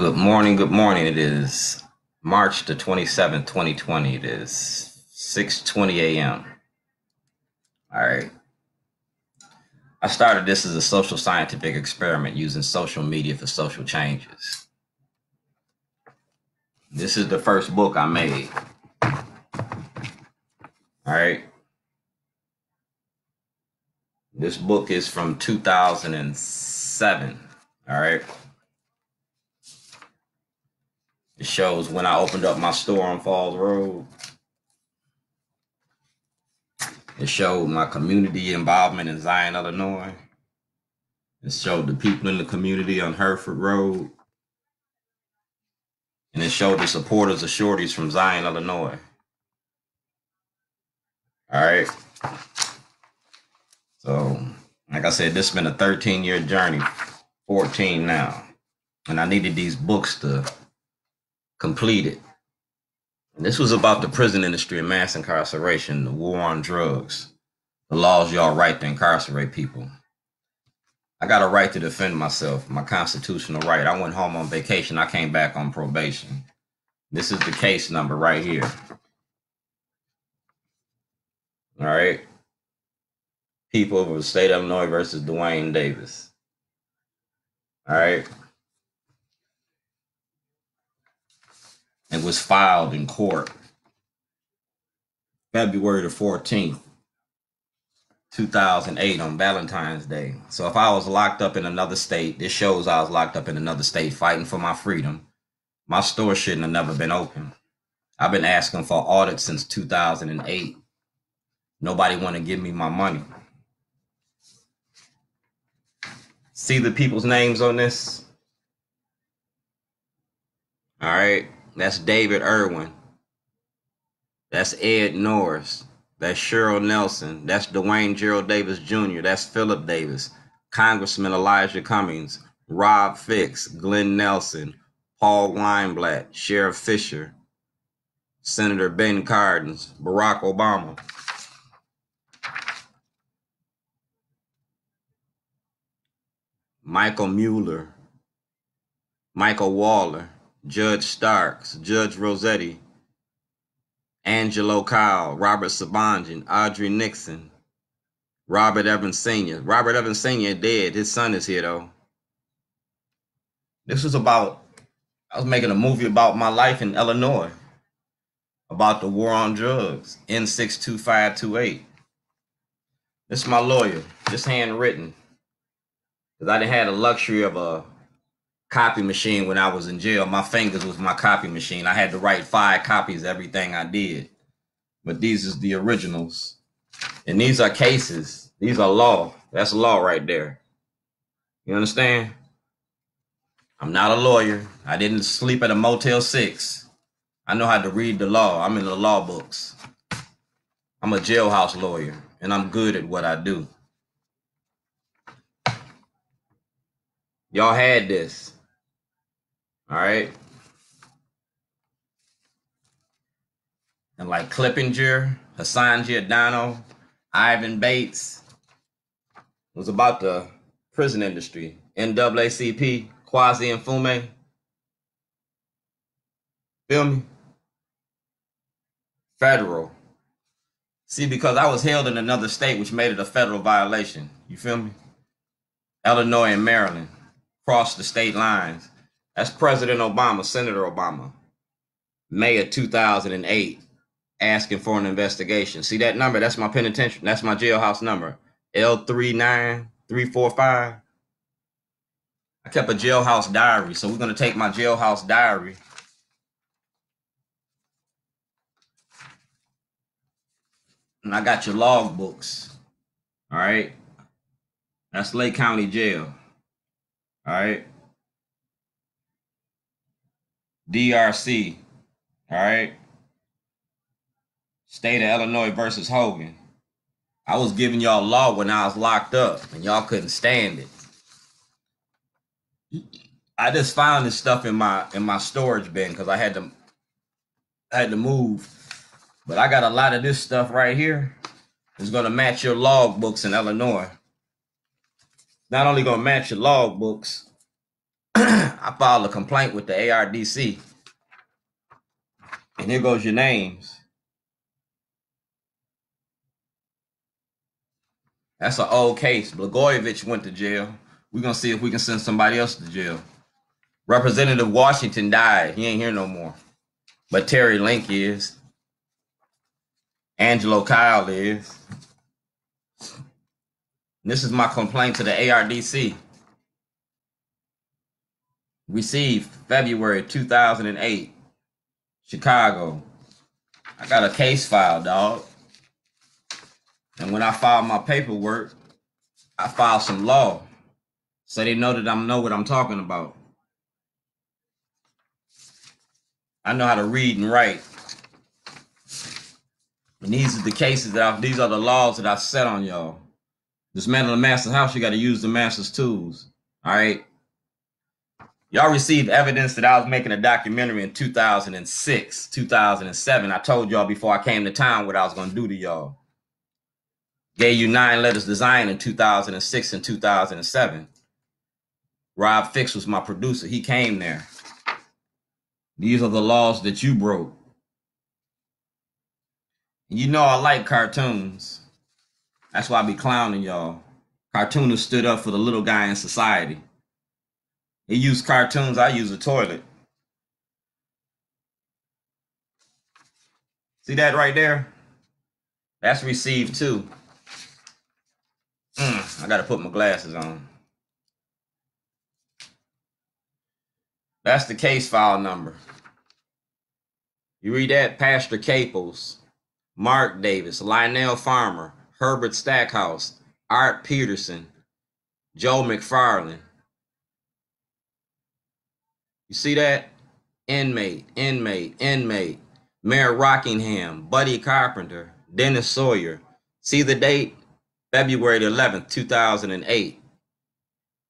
Good morning, good morning. It is March the 27th, 2020. It is 6:20 a.m. All right. I started this as a social scientific experiment using social media for social changes. This is the first book I made. All right. This book is from 2007. All right. It shows when I opened up my store on Falls Road. It showed my community involvement in Zion, Illinois. It showed the people in the community on Hereford Road. And it showed the supporters of Shorties from Zion, Illinois. All right. So, like I said, this has been a 13 year journey, 14 now. And I needed these books to complete it. And this was about the prison industry and mass incarceration, the war on drugs, the laws y'all right to incarcerate people. I got a right to defend myself, my constitutional right. I went home on vacation. I came back on probation. This is the case number right here. All right. People of the state of Illinois versus Duane Davis. All right. It was filed in court February the 14th, 2008 on Valentine's Day. So if I was locked up in another state, this shows I was locked up in another state fighting for my freedom. My store shouldn't have never been open. I've been asking for audit since 2008. Nobody want to give me my money. See the people's names on this? All right. That's David Irwin. That's Ed Norris. That's Cheryl Nelson. That's Duane Gerald Davis Jr. That's Philip Davis. Congressman Elijah Cummings. Rob Fix. Glenn Nelson. Paul Weinblatt. Sheriff Fisher. Senator Ben Cardin. Barack Obama. Michael Mueller. Michael Waller. Judge Starks, Judge Rossetti, Angelo Kyle, Robert Sabanjan, Audrey Nixon, Robert Evans Sr. Robert Evans Sr. dead. His son is here though. This was about I was making a movie about my life in Illinois. About the war on drugs. N62528. This is my lawyer. Just handwritten. Because I didn't have the luxury of a copy machine when I was in jail. My fingers was my copy machine. I had to write five copies of everything I did. But these is the originals. And these are cases. These are law. That's law right there. You understand? I'm not a lawyer. I didn't sleep at a Motel 6. I know how to read the law. I'm in the law books. I'm a jailhouse lawyer, and I'm good at what I do. Y'all had this. All right. And like Clippinger, Hassan Giordano, Ivan Bates It was about the prison industry. NAACP, Kweisi Mfume. Feel me? Federal. See, because I was held in another state, which made it a federal violation. You feel me? Illinois and Maryland crossed the state lines. That's President Obama, Senator Obama, May of 2008, asking for an investigation. See that number? That's my penitentiary. That's my jailhouse number. L39345. I kept a jailhouse diary, so we're going to take my jailhouse diary. And I got your log books. All right. That's Lake County Jail. All right. DRC. All right. State of Illinois versus Hogan. I was giving y'all law when I was locked up and y'all couldn't stand it. I just found this stuff in my in my storage bin because I had to I had to move. But I got a lot of this stuff right here. It's gonna match your log books in Illinois. Not only gonna match your log books, I filed a complaint with the ARDC. And here goes your names. That's an old case. Blagojevich went to jail. We're gonna see if we can send somebody else to jail. Representative Washington died. He ain't here no more. But Terry Link is. Angelo Kyle is. This is my complaint to the ARDC. Received February 2008, Chicago. I got a case file, dog. And when I filed my paperwork, I filed some law. So they know that I know what I'm talking about. I know how to read and write. And these are the cases that I, these are the laws that I set on y'all. This man Dismantle the master's house, you got to use the master's tools. All right. Y'all received evidence that I was making a documentary in 2006, 2007. I told y'all before I came to town what I was going to do to y'all. Gave you nine letters design in 2006 and 2007. Rob Fix was my producer. He came there. These are the laws that you broke. You know I like cartoons. That's why I be clowning y'all. Cartoonists stood up for the little guy in society. He used cartoons, I use a toilet. See that right there? That's received too. Mm, I gotta put my glasses on. That's the case file number. You read that? Pastor Caples, Mark Davis, Lionel Farmer, Herbert Stackhouse, Art Peterson, Joe McFarland. You see that? Inmate, inmate, inmate. Mayor Rockingham, Buddy Carpenter, Dennis Sawyer. See the date? February 11th, 2008.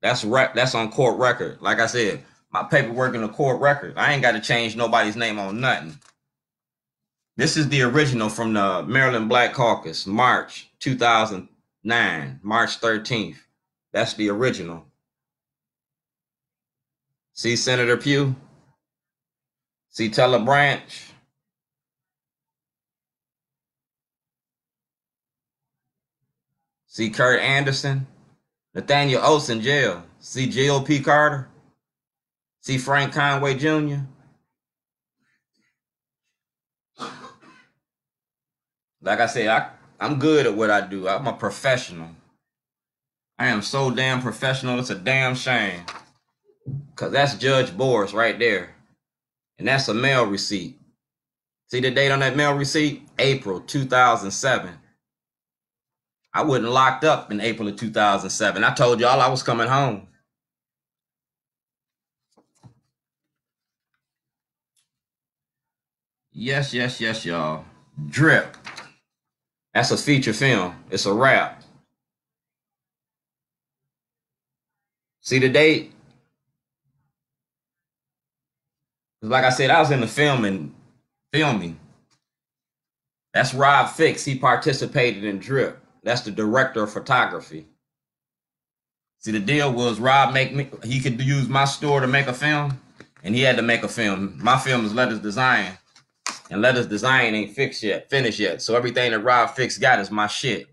That's right. That's on court record. Like I said, my paperwork in the court record. I ain't got to change nobody's name on nothing. This is the original from the Maryland Black Caucus, March 2009, March 13th. That's the original. See Senator Pugh? See Teller Branch? See Curt Anderson? Nathaniel in jail. See Jill P. Carter? See Frank Conway Jr.? Like I said, I, I'm good at what I do. I'm a professional. I am so damn professional. It's a damn shame. Cause that's Judge Boris right there. And that's a mail receipt. See the date on that mail receipt? April 2007. I wasn't locked up in April of 2007. I told y'all I was coming home. Yes, yes, yes, y'all. Drip. That's a feature film. It's a wrap. See the date? Like I said, I was in the filming, filming. That's Rob Fix. He participated in Drip. That's the director of photography. See, the deal was Rob make me. He could use my store to make a film, and he had to make a film. My film is Letters Design. And Letters Design ain't fixed yet, finished yet. So everything that Rob Fix got is my shit.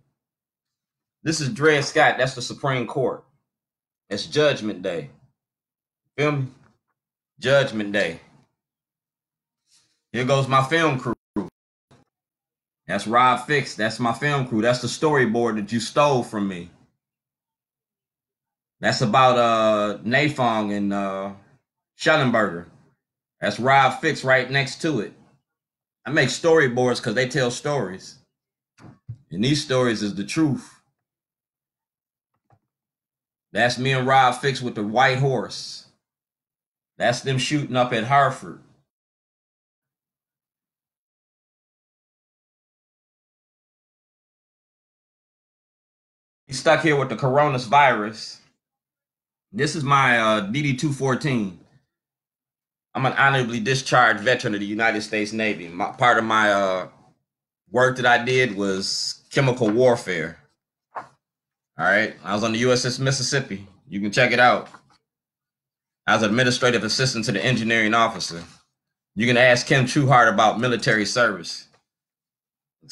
This is Dred Scott. That's the Supreme Court. It's Judgment Day. Feel me? Judgment Day. Here goes my film crew. That's Rob Fix. That's my film crew. That's the storyboard that you stole from me. That's about uh Nafong and uh Shellenberger. That's Rob Fix right next to it. I make storyboards because they tell stories. And these stories is the truth. That's me and Rob Fix with the white horse. That's them shooting up at Hartford. Stuck here with the coronavirus. This is my uh, DD 214. I'm an honorably discharged veteran of the United States Navy. My, part of my uh, work that I did was chemical warfare. All right, I was on the USS Mississippi. You can check it out. I was administrative assistant to the engineering officer. You can ask Kim Trueheart about military service.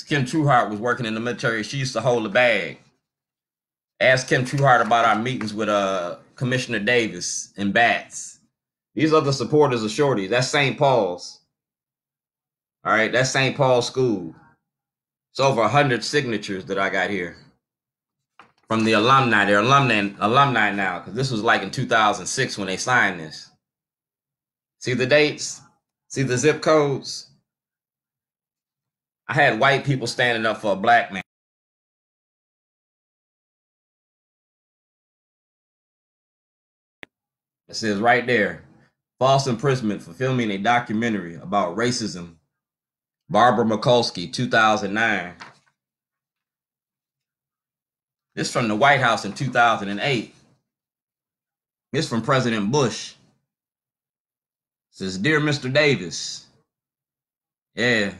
Kim Trueheart was working in the military. She used to hold the bag. Ask Kim Trueheart about our meetings with uh, Commissioner Davis and Bats. These are the supporters of Shorty. That's St. Paul's. All right, that's St. Paul's School. It's over 100 signatures that I got here from the alumni. They're alumni, alumni now because this was like in 2006 when they signed this. See the dates? See the zip codes? I had white people standing up for a black man. It says right there, false imprisonment for filming a documentary about racism. Barbara Mikulski, 2009. This from the White House in 2008. This from President Bush. It says, Dear Mr. Davis. Yeah.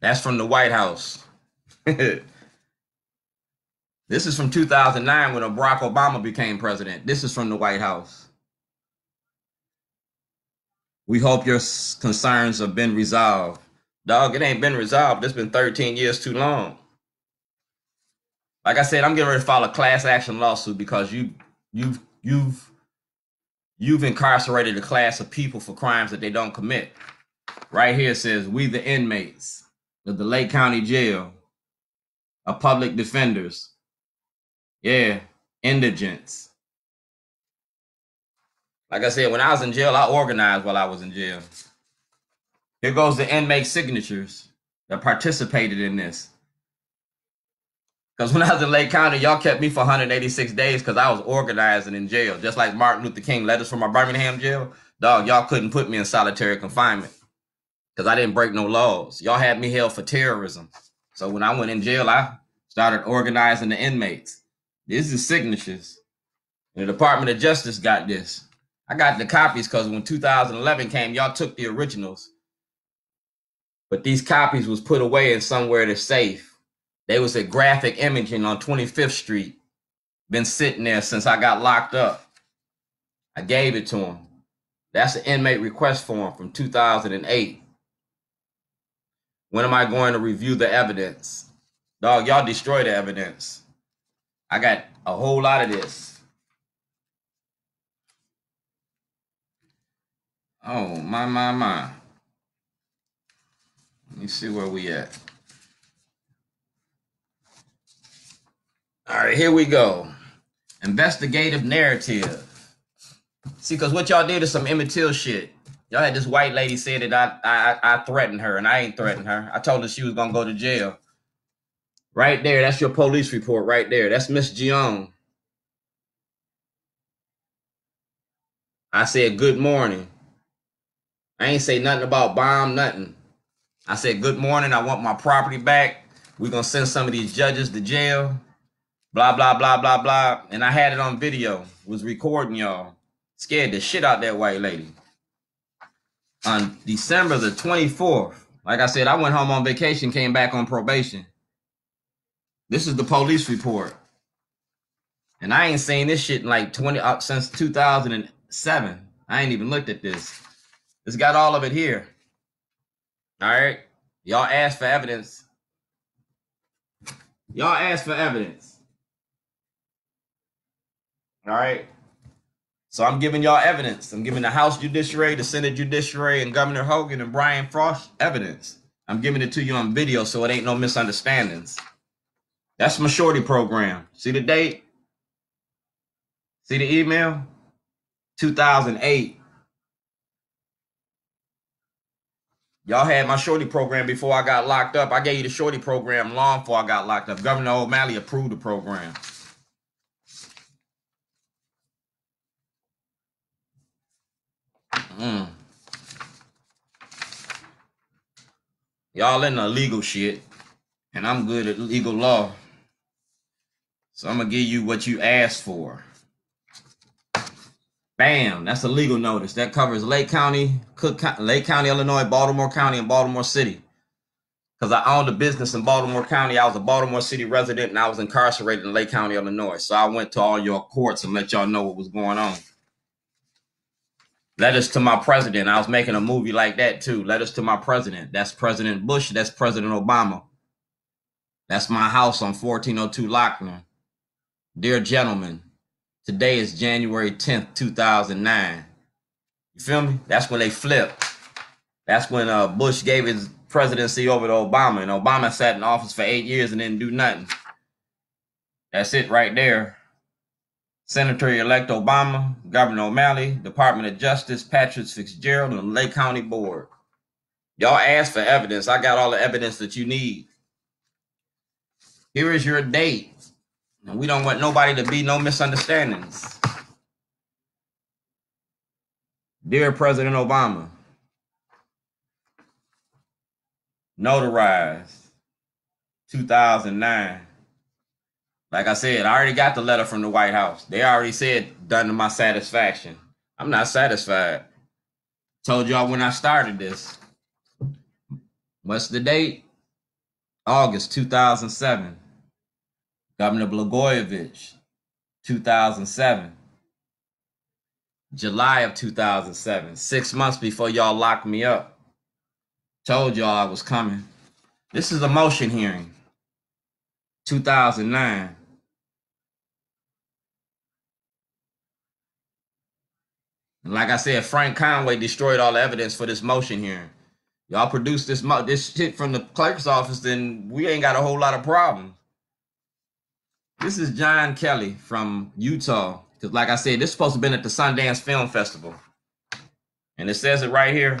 That's from the White House. this is from 2009 when Barack Obama became president. This is from the White House. We hope your concerns have been resolved. Dog, it ain't been resolved. It's been 13 years too long. Like I said, I'm getting ready to file a class action lawsuit because you you've you've you've incarcerated a class of people for crimes that they don't commit. Right here says we the inmates of the Lake County Jail, a public defenders. Yeah, indigence. Like I said, when I was in jail, I organized while I was in jail. Here goes the inmate signatures that participated in this. Because when I was in Lake County, y'all kept me for 186 days because I was organizing in jail. Just like Martin Luther King letters from my Birmingham jail. Dog, y'all couldn't put me in solitary confinement because I didn't break no laws. Y'all had me held for terrorism. So when I went in jail, I started organizing the inmates. This is signatures. The Department of Justice got this. I got the copies because when 2011 came, y'all took the originals. But these copies was put away in somewhere that's safe. They was at graphic imaging on 25th Street. Been sitting there since I got locked up. I gave it to him. That's an inmate request form from 2008. When am I going to review the evidence? Dog, y'all destroy the evidence. I got a whole lot of this. Oh, my, my, my. Let me see where we at. All right, here we go. Investigative narrative. See, because what y'all did is some Emmett Till shit. Y'all had this white lady say that I, I I threatened her, and I ain't threatened her. I told her she was gonna go to jail. Right there, that's your police report. Right there, that's Miss Gion. I said good morning. I ain't say nothing about bomb, nothing. I said good morning. I want my property back. We're gonna send some of these judges to jail. Blah blah blah blah blah. And I had it on video. Was recording y'all. Scared the shit out that white lady on December the 24th. Like I said, I went home on vacation, came back on probation. This is the police report. And I ain't seen this shit in like 20 uh, since 2007. I ain't even looked at this. It's got all of it here. All right. Y'all asked for evidence. Y'all asked for evidence. All right. So I'm giving y'all evidence. I'm giving the House Judiciary, the Senate Judiciary, and Governor Hogan and Brian Frosh evidence. I'm giving it to you on video so it ain't no misunderstandings. That's my shorty program. See the date? See the email? 2008. Y'all had my shorty program before I got locked up. I gave you the shorty program long before I got locked up. Governor O'Malley approved the program. Mm. Y'all in the legal shit, and I'm good at legal law. So I'm gonna give you what you asked for. Bam, that's a legal notice. That covers Lake County, Cook Lake County, Illinois, Baltimore County, and Baltimore City. Because I owned a business in Baltimore County. I was a Baltimore City resident and I was incarcerated in Lake County, Illinois. So I went to all your courts and let y'all know what was going on. Letters to my president. I was making a movie like that too. Letters to my president. That's President Bush. That's President Obama. That's my house on 1402 Lochner. Dear gentlemen, today is January 10th, 2009. You feel me? That's when they flipped. That's when uh, Bush gave his presidency over to Obama, and Obama sat in office for eight years and didn't do nothing. That's it right there. Senator-elect Obama, Governor O'Malley, Department of Justice, Patrick Fitzgerald, and Lake County Board. Y'all asked for evidence. I got all the evidence that you need. Here is your date. And we don't want nobody to be no misunderstandings. Dear President Obama, notarized 2009. Like I said, I already got the letter from the White House. They already said done to my satisfaction. I'm not satisfied. Told y'all when I started this. What's the date? August 2007. Governor Blagojevich, 2007. July of 2007, six months before y'all locked me up. Told y'all I was coming. This is a motion hearing, 2009. And like I said, Frank Conway destroyed all the evidence for this motion hearing. Y'all produced this this shit from the clerk's office, then we ain't got a whole lot of problems. This is John Kelly from Utah. Because, like I said, this is supposed to have been at the Sundance Film Festival. And it says it right here.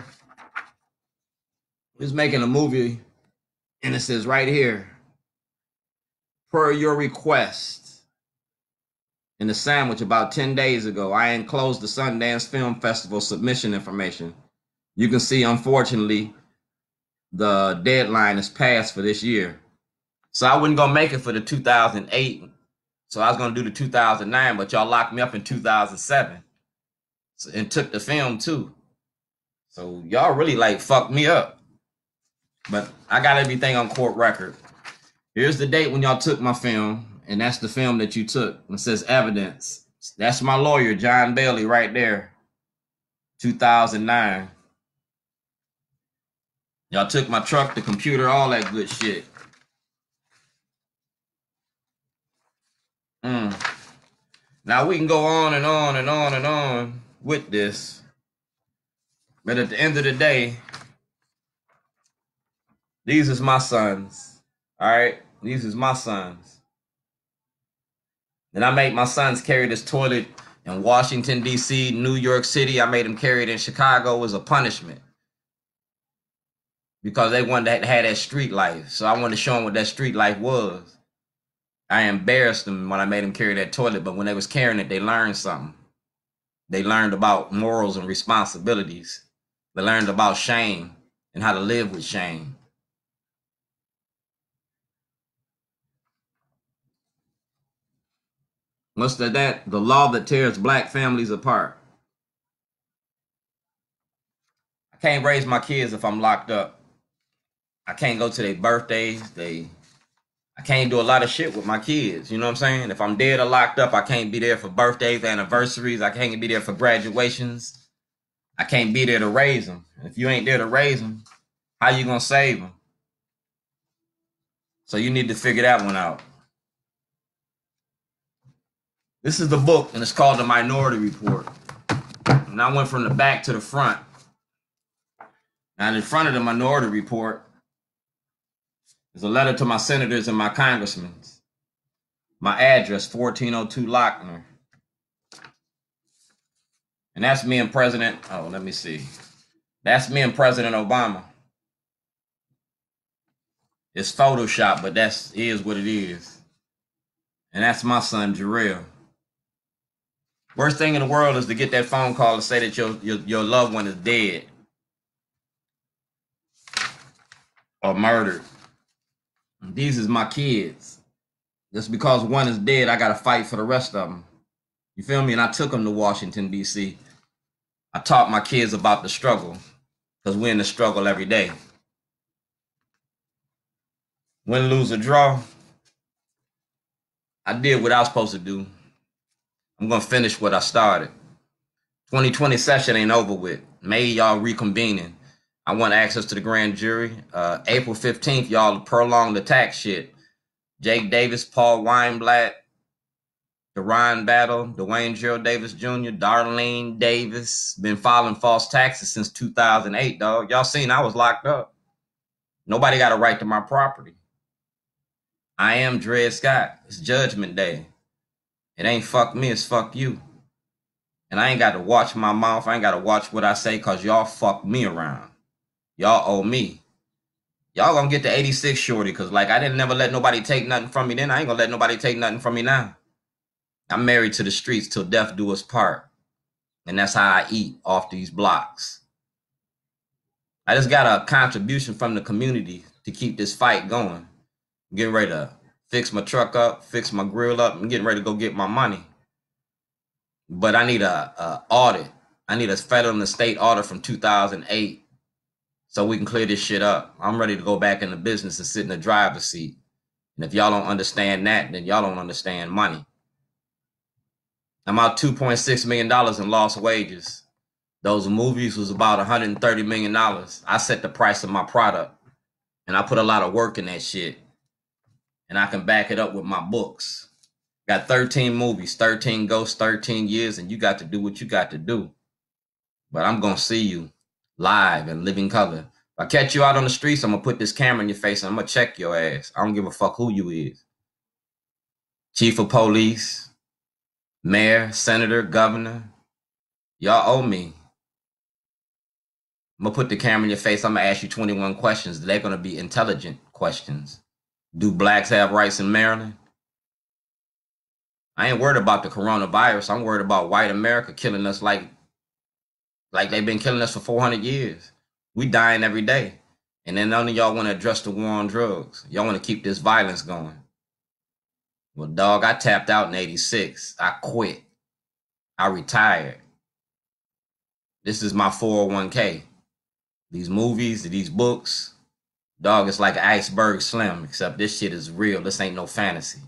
He's making a movie, and it says right here, per your request, in the sandwich about 10 days ago, I enclosed the Sundance Film Festival submission information. You can see, unfortunately, the deadline is passed for this year. So I wasn't gonna make it for the 2008 so I was gonna do the 2009, but y'all locked me up in 2007 so, and took the film too. So y'all really like fucked me up. But I got everything on court record. Here's the date when y'all took my film, and that's the film that you took. It says evidence. That's my lawyer, John Bailey, right there. 2009. Y'all took my truck, the computer, all that good shit. Mm. Now we can go on and on and on and on with this. But at the end of the day, these is my sons. All right? These is my sons. Then I made my sons carry this toilet in Washington, D.C., New York City. I made them carry it in Chicago as a punishment. Because they wanted to have that street life. So I wanted to show them what that street life was. I embarrassed them when I made them carry that toilet, but when they was carrying it, they learned something. They learned about morals and responsibilities. They learned about shame and how to live with shame. What's the, that? The law that tears black families apart. I can't raise my kids if I'm locked up. I can't go to their birthdays, they I can't do a lot of shit with my kids. You know what I'm saying? If I'm dead or locked up, I can't be there for birthdays, anniversaries. I can't be there for graduations. I can't be there to raise them. If you ain't there to raise them, how you gonna save them? So you need to figure that one out. This is the book, and it's called The Minority Report. And I went from the back to the front. Now, in front of the Minority Report, there's a letter to my senators and my congressmen. My address, 1402 Lochner. And that's me and President, oh, let me see. That's me and President Obama. It's Photoshop, but that's is what it is. And that's my son, Jarrell. Worst thing in the world is to get that phone call to say that your, your, your loved one is dead or murdered. These is my kids. Just because one is dead, I got to fight for the rest of them. You feel me? And I took them to Washington, D.C. I taught my kids about the struggle because we're in the struggle every day. Win, lose, or draw, I did what I was supposed to do. I'm going to finish what I started. 2020 session ain't over with. May y'all reconvening. I want access to the grand jury. Uh, April 15th, y'all prolong the tax shit. Jake Davis, Paul Weinblatt, the Ryan Battle, Duane Gerald Davis Jr., Darlene Davis, been filing false taxes since 2008, dog. Y'all seen I was locked up. Nobody got a right to my property. I am Dred Scott. It's Judgment Day. It ain't fuck me, it's fuck you. And I ain't got to watch my mouth. I ain't got to watch what I say because y'all fuck me around. Y'all owe me. Y'all gonna get the 86 shorty because, like, I didn't never let nobody take nothing from me then. I ain't gonna let nobody take nothing from me now. I'm married to the streets till death do us part. And that's how I eat off these blocks. I just got a contribution from the community to keep this fight going. I'm getting ready to fix my truck up, fix my grill up. I'm getting ready to go get my money. But I need a, a audit. I need a federal and state audit from 2008 so we can clear this shit up. I'm ready to go back in the business and sit in the driver's seat. And if y'all don't understand that, then y'all don't understand money. I'm out $2.6 million in lost wages. Those movies was about $130 million. I set the price of my product and I put a lot of work in that shit. And I can back it up with my books. Got 13 movies, 13 ghosts, 13 years, and you got to do what you got to do. But I'm going to see you live and living color. If I catch you out on the streets, I'm to put this camera in your face and I'm to check your ass. I don't give a fuck who you is. Chief of police, mayor, senator, governor, y'all owe me. I'm gonna put the camera in your face. I'm gonna ask you 21 questions. They're gonna be intelligent questions. Do blacks have rights in Maryland? I ain't worried about the coronavirus. I'm worried about white America killing us like like they've been killing us for 400 years. We dying every day. And then none of y'all want to address the war on drugs. Y'all want to keep this violence going. Well, dog, I tapped out in 86. I quit. I retired. This is my 401k. These movies, these books, dog, it's like an iceberg slim, except this shit is real. This ain't no fantasy.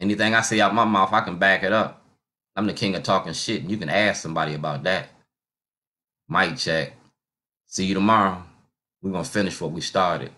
Anything I say out my mouth, I can back it up. I'm the king of talking shit, and you can ask somebody about that. Mic check. See you tomorrow. We're gonna finish what we started.